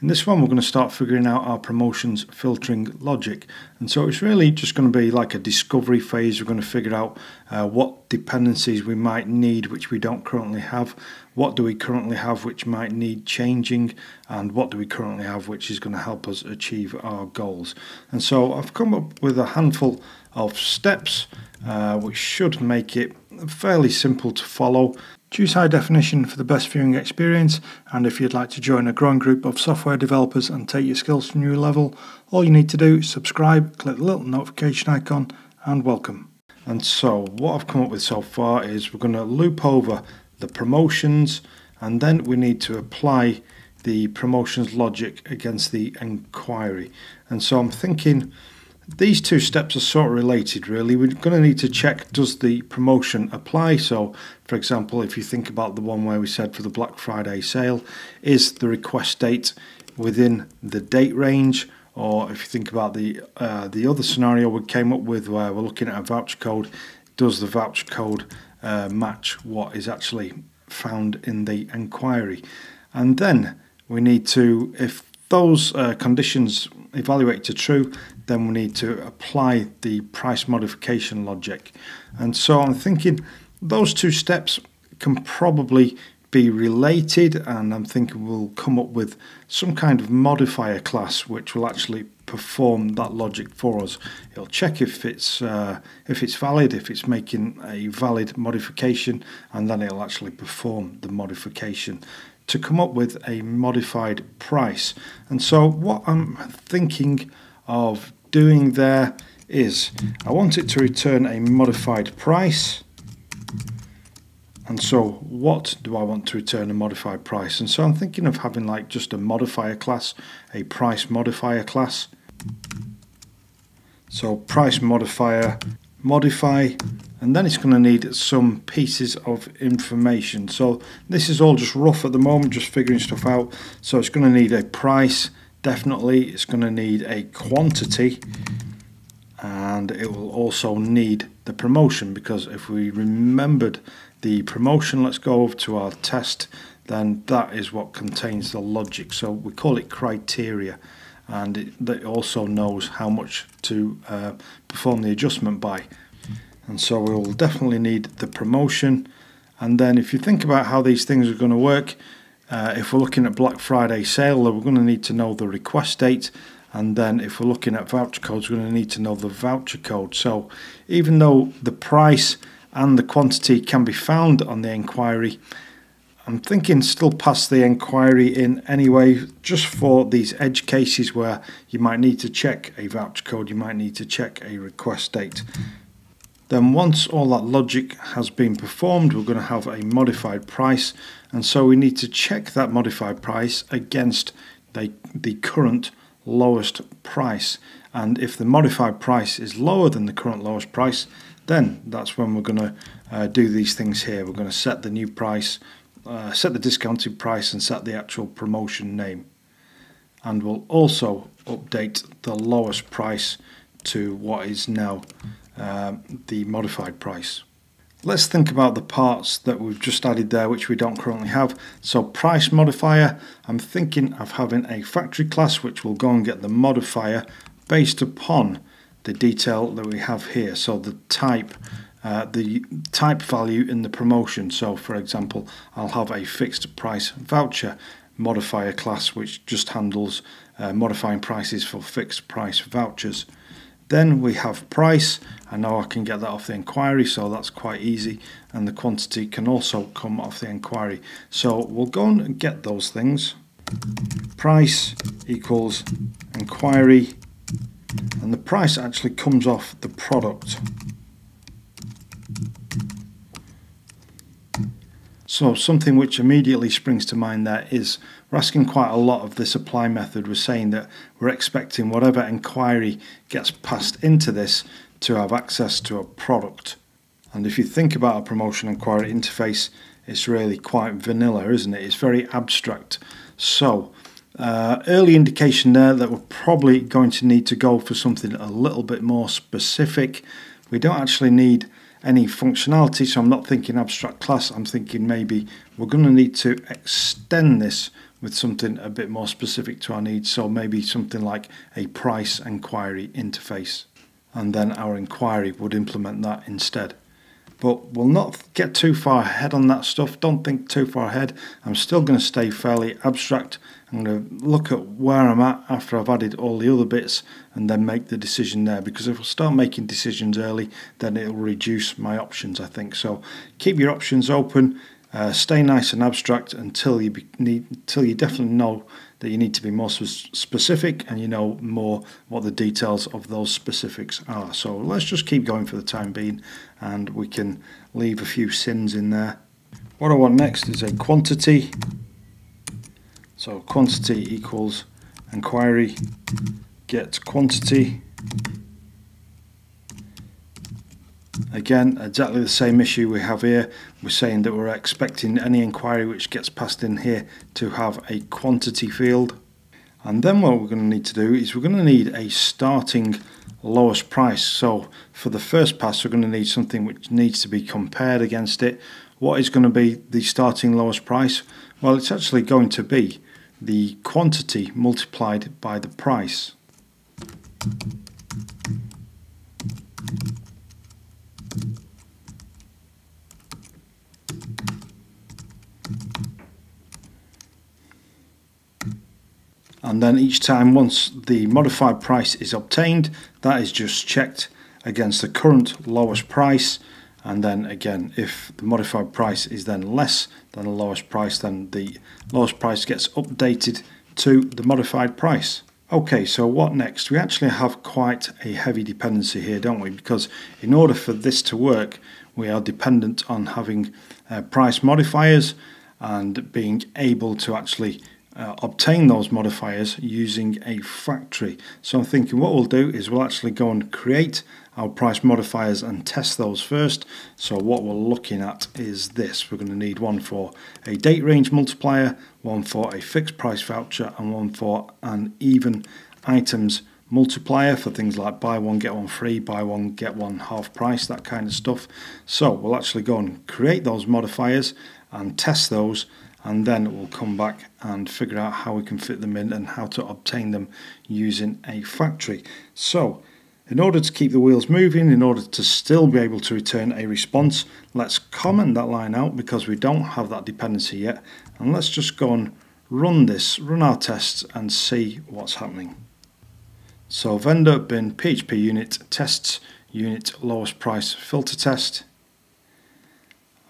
In this one, we're going to start figuring out our promotions filtering logic. And so it's really just going to be like a discovery phase. We're going to figure out uh, what dependencies we might need, which we don't currently have. What do we currently have, which might need changing? And what do we currently have, which is going to help us achieve our goals? And so I've come up with a handful of steps, uh, which should make it fairly simple to follow. Choose high definition for the best viewing experience, and if you'd like to join a growing group of software developers and take your skills to a new level, all you need to do is subscribe, click the little notification icon, and welcome. And so, what I've come up with so far is we're going to loop over the promotions, and then we need to apply the promotions logic against the inquiry. And so, I'm thinking these two steps are sort of related really. We're going to need to check does the promotion apply. So for example, if you think about the one where we said for the Black Friday sale, is the request date within the date range? Or if you think about the uh, the other scenario we came up with where we're looking at a voucher code, does the voucher code uh, match what is actually found in the inquiry? And then we need to, if those uh, conditions evaluate to true, then we need to apply the price modification logic. And so I'm thinking those two steps can probably be related and I'm thinking we'll come up with some kind of modifier class which will actually perform that logic for us. It'll check if it's uh, if it's valid, if it's making a valid modification, and then it'll actually perform the modification to come up with a modified price. And so what I'm thinking of doing there is I want it to return a modified price. And so what do I want to return a modified price? And so I'm thinking of having like just a modifier class, a price modifier class. So price modifier, modify and then it's going to need some pieces of information so this is all just rough at the moment just figuring stuff out so it's going to need a price definitely it's going to need a quantity and it will also need the promotion because if we remembered the promotion let's go over to our test then that is what contains the logic. So we call it criteria and it, it also knows how much to uh, perform the adjustment by. And so we will definitely need the promotion. And then if you think about how these things are going to work Uh, if we're looking at Black Friday sale, we're going to need to know the request date. And then if we're looking at voucher codes, we're going to need to know the voucher code. So even though the price and the quantity can be found on the inquiry, I'm thinking still pass the inquiry in anyway, just for these edge cases where you might need to check a voucher code, you might need to check a request date. Then once all that logic has been performed, we're going to have a modified price. And so we need to check that modified price against the, the current lowest price. And if the modified price is lower than the current lowest price, then that's when we're going to uh, do these things here. We're going to set the new price, uh, set the discounted price and set the actual promotion name. And we'll also update the lowest price to what is now um, the modified price. Let's think about the parts that we've just added there which we don't currently have. So price modifier, I'm thinking of having a factory class which will go and get the modifier based upon the detail that we have here. So the type, uh, the type value in the promotion. So for example, I'll have a fixed price voucher modifier class which just handles uh, modifying prices for fixed price vouchers. Then we have price. I know I can get that off the inquiry, so that's quite easy. And the quantity can also come off the inquiry. So we'll go and get those things. Price equals inquiry. And the price actually comes off the product. So something which immediately springs to mind there is we're asking quite a lot of this apply method. We're saying that we're expecting whatever inquiry gets passed into this to have access to a product. And if you think about a promotion inquiry interface, it's really quite vanilla, isn't it? It's very abstract. So uh, early indication there that we're probably going to need to go for something a little bit more specific. We don't actually need any functionality. So I'm not thinking abstract class, I'm thinking maybe we're going to need to extend this with something a bit more specific to our needs. So maybe something like a price inquiry interface. And then our inquiry would implement that instead. But we'll not get too far ahead on that stuff. Don't think too far ahead. I'm still going to stay fairly abstract. I'm going to look at where I'm at after I've added all the other bits and then make the decision there. Because if I start making decisions early, then it'll reduce my options, I think. So keep your options open. Uh, stay nice and abstract until you be, need, until you definitely know that you need to be more specific and you know more what the details of those specifics are. So let's just keep going for the time being, and we can leave a few sins in there. What I want next is a quantity. So quantity equals inquiry get quantity Again, exactly the same issue we have here. We're saying that we're expecting any inquiry which gets passed in here to have a quantity field. And then what we're going to need to do is we're going to need a starting lowest price. So for the first pass, we're going to need something which needs to be compared against it. What is going to be the starting lowest price? Well, it's actually going to be the quantity multiplied by the price. And then each time once the modified price is obtained that is just checked against the current lowest price and then again if the modified price is then less than the lowest price then the lowest price gets updated to the modified price. Okay, so what next? We actually have quite a heavy dependency here, don't we? Because in order for this to work, we are dependent on having uh, price modifiers and being able to actually uh, obtain those modifiers using a factory. So I'm thinking what we'll do is we'll actually go and create our price modifiers and test those first. So what we're looking at is this. We're going to need one for a date range multiplier, one for a fixed price voucher and one for an even items multiplier for things like buy one get one free, buy one get one half price, that kind of stuff. So we'll actually go and create those modifiers and test those and then we'll come back and figure out how we can fit them in and how to obtain them using a factory. So in order to keep the wheels moving, in order to still be able to return a response, let's comment that line out because we don't have that dependency yet. And let's just go and run this, run our tests and see what's happening. So vendor bin PHP unit tests unit lowest price filter test.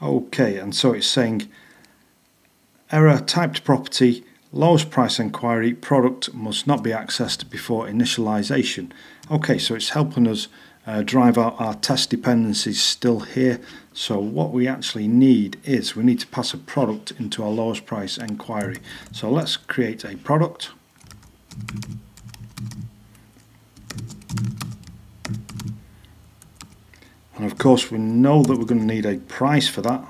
Okay, and so it's saying Error typed property, lowest price inquiry, product must not be accessed before initialization. Okay, so it's helping us uh, drive out our test dependencies still here. So what we actually need is we need to pass a product into our lowest price inquiry. So let's create a product. And of course we know that we're going to need a price for that.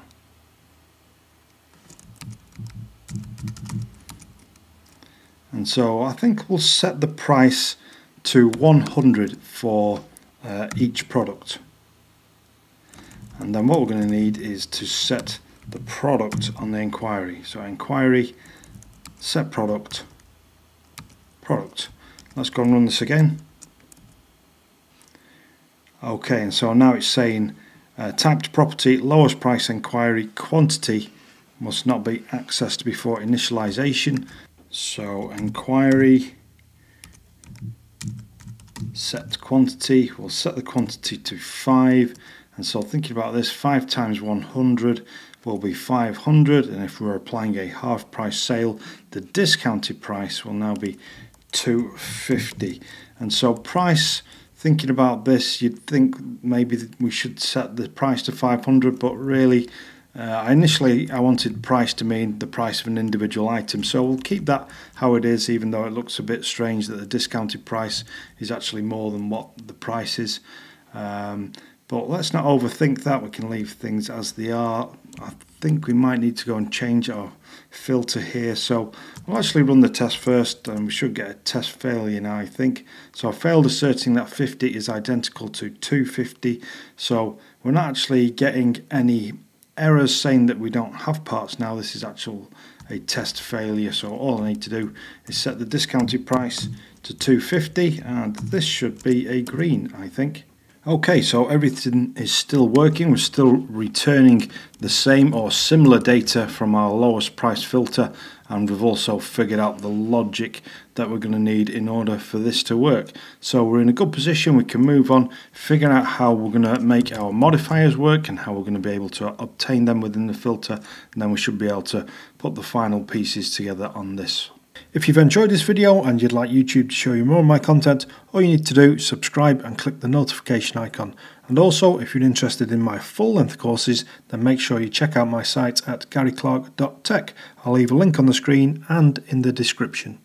So I think we'll set the price to 100 for uh, each product. And then what we're going to need is to set the product on the inquiry. So inquiry set product product. Let's go and run this again. Okay and so now it's saying uh, typed property lowest price inquiry quantity must not be accessed before initialization so inquiry. Set quantity, we'll set the quantity to 5 and so thinking about this 5 times 100 will be 500 and if we're applying a half price sale the discounted price will now be 250 and so price thinking about this you'd think maybe we should set the price to 500 but really uh, initially I wanted price to mean the price of an individual item so we'll keep that how it is even though it looks a bit strange that the discounted price is actually more than what the price is. Um, but let's not overthink that. We can leave things as they are. I think we might need to go and change our filter here. So we'll actually run the test first and we should get a test failure now I think. So I failed asserting that 50 is identical to 250 so we're not actually getting any errors saying that we don't have parts now. This is actual a test failure. So all I need to do is set the discounted price to 250 and this should be a green, I think. Okay, so everything is still working. We're still returning the same or similar data from our lowest price filter and we've also figured out the logic that we're going to need in order for this to work. So we're in a good position, we can move on, figure out how we're going to make our modifiers work and how we're going to be able to obtain them within the filter and then we should be able to put the final pieces together on this. If you've enjoyed this video and you'd like YouTube to show you more of my content, all you need to do is subscribe and click the notification icon. And also, if you're interested in my full-length courses, then make sure you check out my site at garyclarke.tech. I'll leave a link on the screen and in the description.